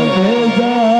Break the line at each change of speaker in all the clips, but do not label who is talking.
Elveda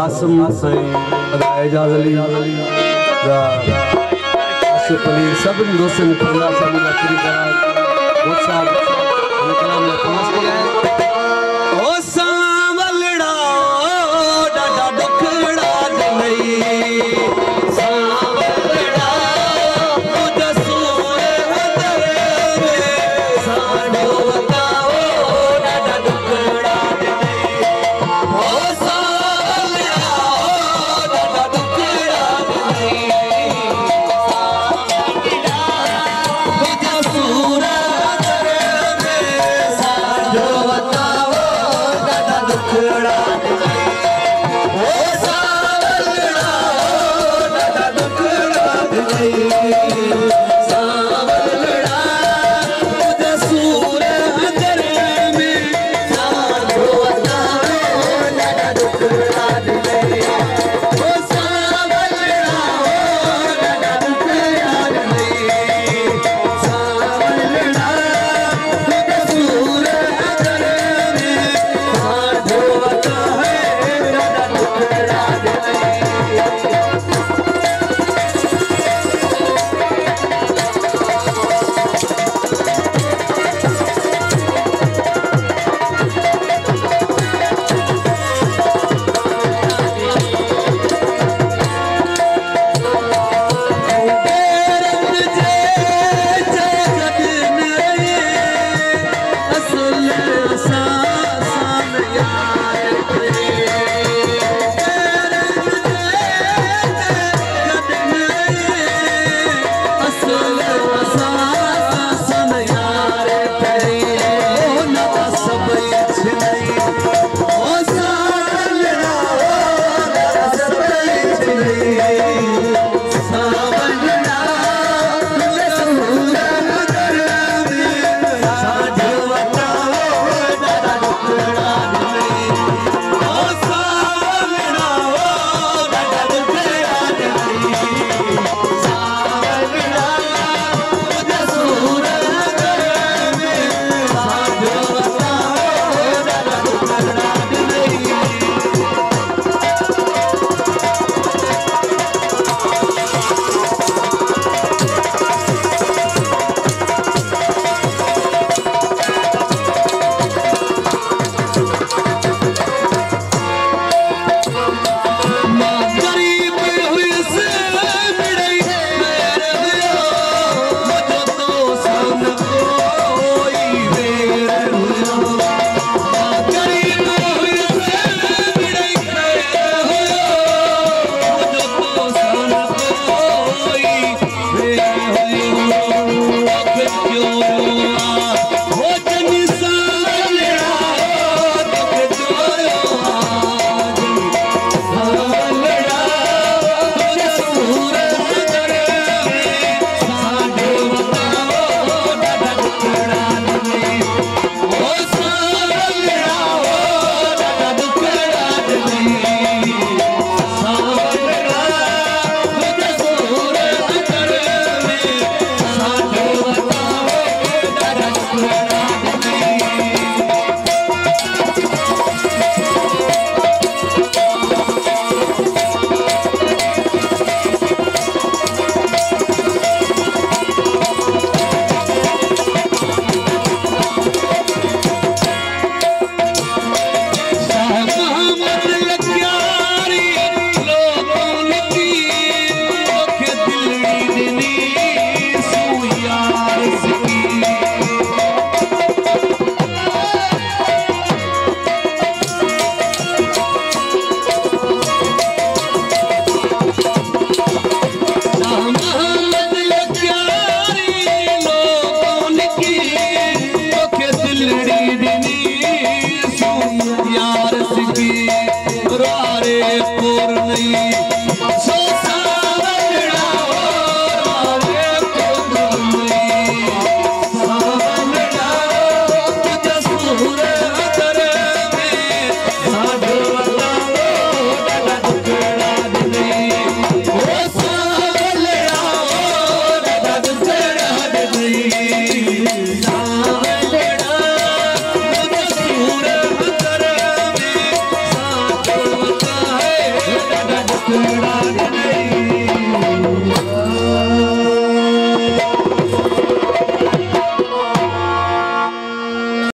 Assam एजाज़ अली आसिफ अली सभिनि दोस्तनि फरला साहब जा पूरी तरह दोस्त हिन कलाम में फरमाइश कई आहे 아 네.